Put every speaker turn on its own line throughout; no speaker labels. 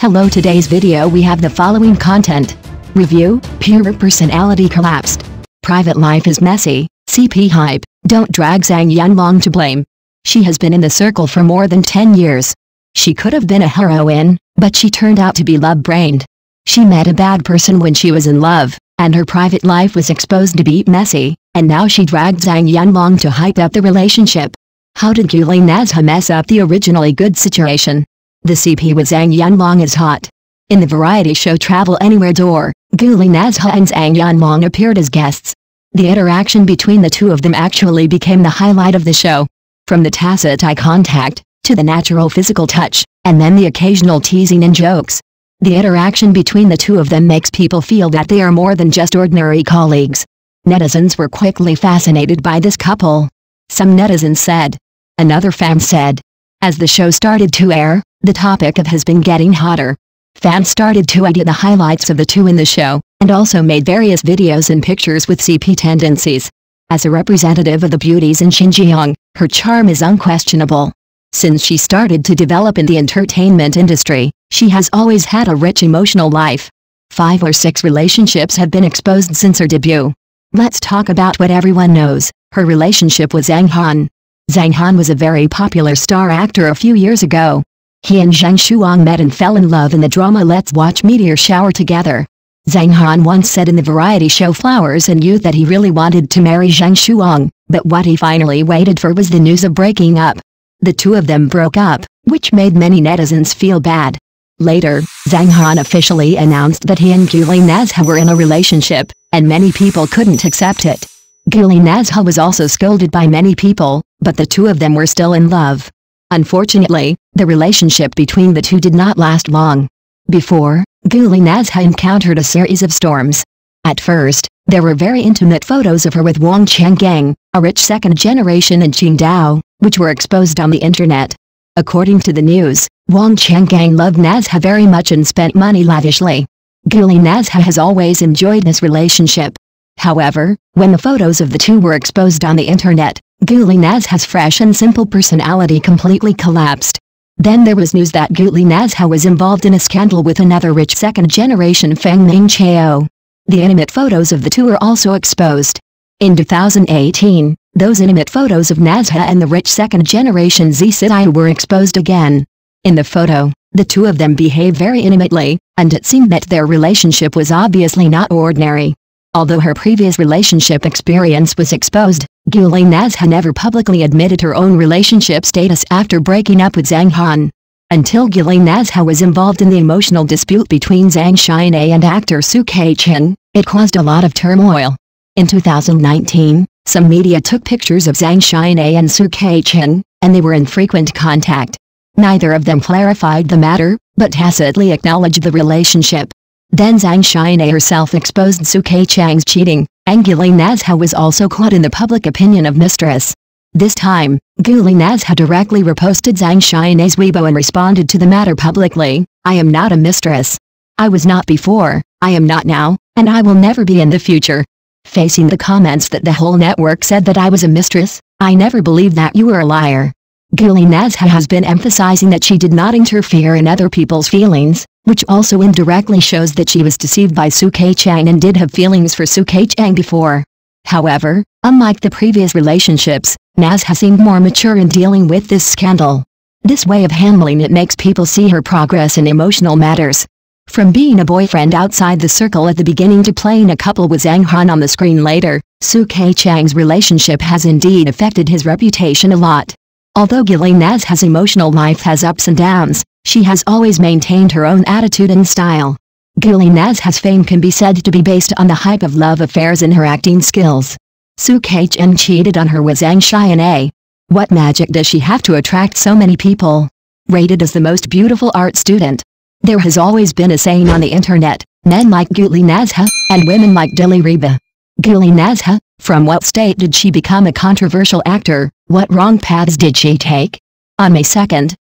Hello today's video we have the following content. Review, pure personality collapsed. Private life is messy, CP hype, don't drag Zhang Yunlong to blame. She has been in the circle for more than 10 years. She could have been a heroine, but she turned out to be love-brained. She met a bad person when she was in love, and her private life was exposed to be messy, and now she dragged Zhang Yunlong to hype up the relationship. How did Guli Nazha mess up the originally good situation? The CP with Zhang Yunlong is hot. In the variety show Travel Anywhere Door, Guli Nazha and Zhang Yunlong appeared as guests. The interaction between the two of them actually became the highlight of the show. From the tacit eye contact, to the natural physical touch, and then the occasional teasing and jokes. The interaction between the two of them makes people feel that they are more than just ordinary colleagues. Netizens were quickly fascinated by this couple. Some netizens said. Another fan said. As the show started to air, the topic of has been getting hotter. Fans started to edit the highlights of the two in the show, and also made various videos and pictures with CP tendencies. As a representative of the beauties in Xinjiang, her charm is unquestionable. Since she started to develop in the entertainment industry, she has always had a rich emotional life. Five or six relationships have been exposed since her debut. Let's talk about what everyone knows, her relationship with Zhang Han. Zhang Han was a very popular star actor a few years ago, he and Zhang Shuang met and fell in love in the drama Let's Watch Meteor Shower together. Zhang Han once said in the variety show Flowers and Youth that he really wanted to marry Zhang Shuang, but what he finally waited for was the news of breaking up. The two of them broke up, which made many netizens feel bad. Later, Zhang Han officially announced that he and Guli Nazha were in a relationship, and many people couldn't accept it. Guli Nazha was also scolded by many people, but the two of them were still in love. Unfortunately, the relationship between the two did not last long. Before, Guli Nazha encountered a series of storms. At first, there were very intimate photos of her with Wang Chenggang, a rich second generation in Qingdao, which were exposed on the internet. According to the news, Wang Chenggang loved Nazha very much and spent money lavishly. Guli Nazha has always enjoyed this relationship. However, when the photos of the two were exposed on the internet, Guli Nazha's fresh and simple personality completely collapsed. Then there was news that Guli Nazha was involved in a scandal with another rich second-generation Feng Ming Chao. The intimate photos of the two were also exposed. In 2018, those intimate photos of Nazha and the rich second-generation Zisidai were exposed again. In the photo, the two of them behave very intimately, and it seemed that their relationship was obviously not ordinary. Although her previous relationship experience was exposed, Guli Nazha never publicly admitted her own relationship status after breaking up with Zhang Han. Until Guli Nazha was involved in the emotional dispute between Zhang Xian'e and actor Su Kei-chen, it caused a lot of turmoil. In 2019, some media took pictures of Zhang Xian'e and Su Kei-chen, and they were in frequent contact. Neither of them clarified the matter, but tacitly acknowledged the relationship. Then Zhang Xian'e herself exposed Su Kei-cheng's cheating, and Nazha was also caught in the public opinion of mistress. This time, Guli Nazha directly reposted Zhang Xian'e's Weibo and responded to the matter publicly, I am not a mistress. I was not before, I am not now, and I will never be in the future. Facing the comments that the whole network said that I was a mistress, I never believed that you were a liar. Guli Nazha has been emphasizing that she did not interfere in other people's feelings, which also indirectly shows that she was deceived by Su Kei-chang and did have feelings for Su Kei-chang before. However, unlike the previous relationships, Naz has seemed more mature in dealing with this scandal. This way of handling it makes people see her progress in emotional matters. From being a boyfriend outside the circle at the beginning to playing a couple with Zhang Han on the screen later, Su Kei-chang's relationship has indeed affected his reputation a lot. Although Guli Nazha's emotional life has ups and downs, she has always maintained her own attitude and style. Guli Nazha's fame can be said to be based on the hype of love affairs and her acting skills. Su Kei-chen cheated on her with Zhang Xian'e. What magic does she have to attract so many people? Rated as the most beautiful art student. There has always been a saying on the internet, men like Guli Nazha, and women like Dili Reba. Guli Nazha, from what state did she become a controversial actor, what wrong paths did she take? On May 2,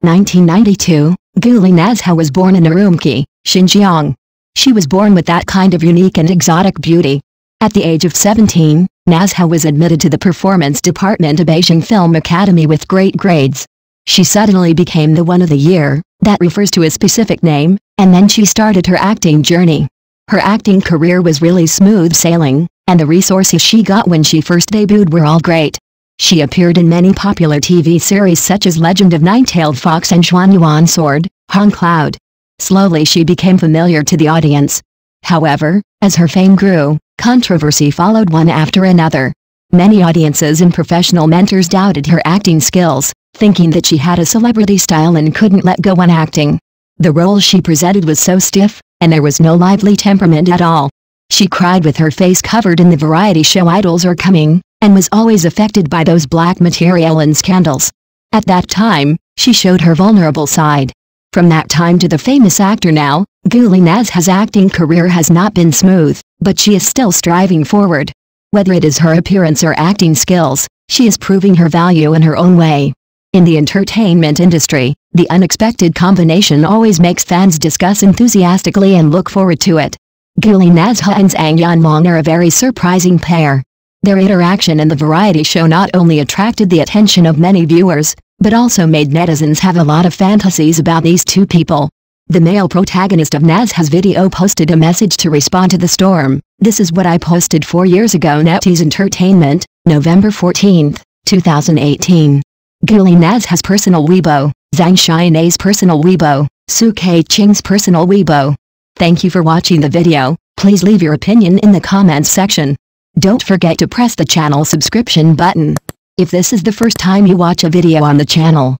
1992, Guli Nazha was born in Urumqi, Xinjiang. She was born with that kind of unique and exotic beauty. At the age of 17, Nazha was admitted to the performance department of Beijing Film Academy with great grades. She suddenly became the one of the year, that refers to a specific name, and then she started her acting journey. Her acting career was really smooth sailing, and the resources she got when she first debuted were all great. She appeared in many popular TV series such as Legend of Nine-Tailed Fox and Xuan Yuan Sword, Hong Cloud. Slowly she became familiar to the audience. However, as her fame grew, controversy followed one after another. Many audiences and professional mentors doubted her acting skills, thinking that she had a celebrity style and couldn't let go when acting. The role she presented was so stiff, and there was no lively temperament at all. She cried with her face covered in the variety show Idols Are Coming, and was always affected by those black material and scandals. At that time, she showed her vulnerable side. From that time to the famous actor now, Guli Nazha's acting career has not been smooth, but she is still striving forward. Whether it is her appearance or acting skills, she is proving her value in her own way. In the entertainment industry, the unexpected combination always makes fans discuss enthusiastically and look forward to it. Guli Nazha and Zhang Yunlong are a very surprising pair. Their interaction in the variety show not only attracted the attention of many viewers, but also made netizens have a lot of fantasies about these two people. The male protagonist of Nazha's video posted a message to respond to the storm. This is what I posted four years ago NetEase Entertainment, November 14, 2018. Guli Nazha's personal Weibo, Zhang Xianei's personal Weibo, Su Ke Qing's personal Weibo. Thank you for watching the video, please leave your opinion in the comments section. Don't forget to press the channel subscription button. If this is the first time you watch a video on the channel,